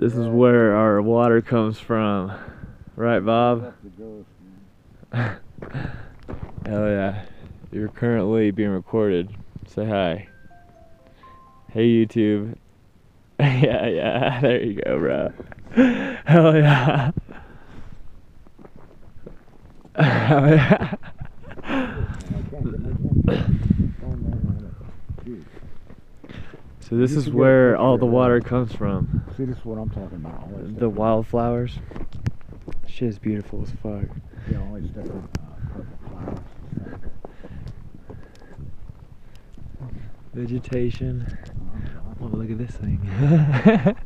This is where our water comes from. Right, Bob? That's the ghost, man. Hell yeah. You're currently being recorded. Say hi. Hey, YouTube. yeah, yeah. There you go, bro. Hell yeah. Hell yeah. I can't get my phone on it. Dude, So this is should get a where all the water comes from. See, this is what I'm talking about. The wildflowers. Shit is beautiful as fuck. Yeah, all these different uh, purple flowers. Vegetation. Uh, Oh, look at this thing.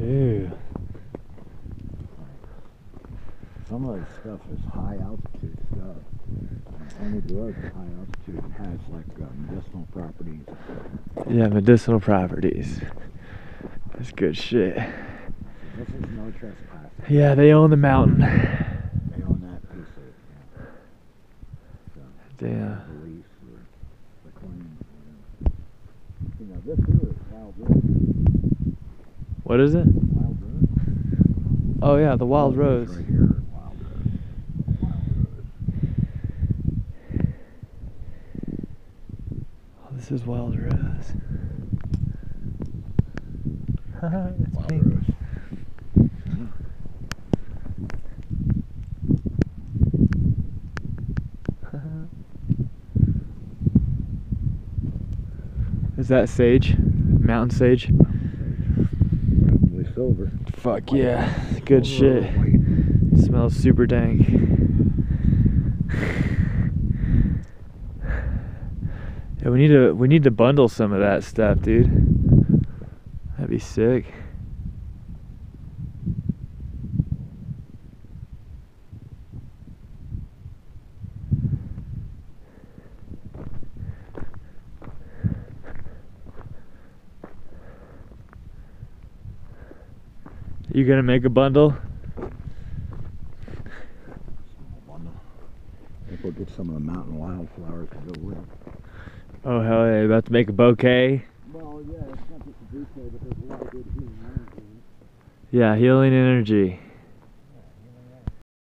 Ew. Some of this stuff is high altitude stuff. Only drugs high altitude has like uh, medicinal properties. Yeah, medicinal properties. That's good shit. This is no trespassing. Yeah, they own the mountain. They own that piece of it. Yeah. So, Damn. Or the claim. You know, this here is wild rose. What is it? Wild rose. Oh yeah, the wild Oh, rose. it's Right here, wild rose. Wild rose. Oh, this is wild rose. it's Wild pink. rose. is that sage? Mountain sage? Probably silver. Fuck yeah, good Silver shit. Smells super dank. Yeah, we need to we need to bundle some of that stuff, dude. That'd be sick. You gonna make a bundle? Wonder. I think we'll get some of the mountain wildflowers to go with it. Oh hell yeah! you About to make a bouquet? Well, yeah, it's not just a bouquet, but there's a lot of good healing energy. Yeah, healing energy.